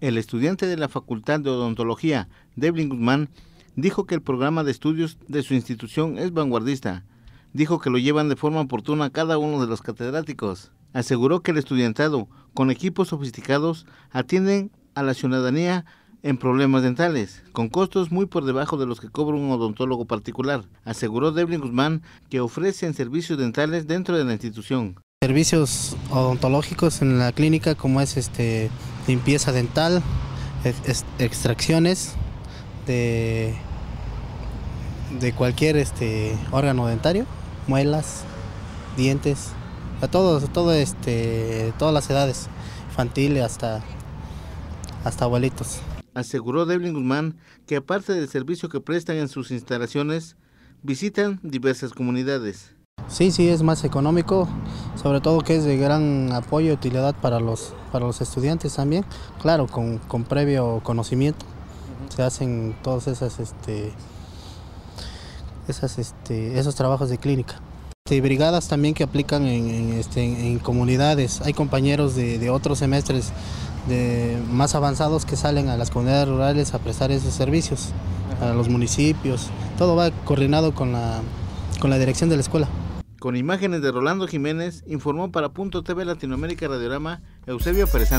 El estudiante de la Facultad de Odontología, Devlin Guzmán, dijo que el programa de estudios de su institución es vanguardista. Dijo que lo llevan de forma oportuna cada uno de los catedráticos. Aseguró que el estudiantado, con equipos sofisticados, atienden a la ciudadanía en problemas dentales, con costos muy por debajo de los que cobra un odontólogo particular. Aseguró Devlin Guzmán que ofrecen servicios dentales dentro de la institución. Servicios odontológicos en la clínica como es este limpieza dental, extracciones de, de cualquier este, órgano dentario, muelas, dientes, a todos, todo este, todas las edades, infantiles hasta, hasta abuelitos. Aseguró Devlin Guzmán que aparte del servicio que prestan en sus instalaciones, visitan diversas comunidades. Sí, sí, es más económico, sobre todo que es de gran apoyo y utilidad para los, para los estudiantes también, claro, con, previo conocimiento. Se hacen todos esas, este, esas, este, esos trabajos de clínica. Hay brigadas también que aplican en, este, comunidades. Hay compañeros de, otros semestres de más avanzados que salen a las comunidades rurales a prestar esos servicios, a los municipios. Todo va coordinado con la, con la dirección de la escuela. Con imágenes de Rolando Jiménez, informó para Punto TV Latinoamérica Radiorama Eusebio Pérez.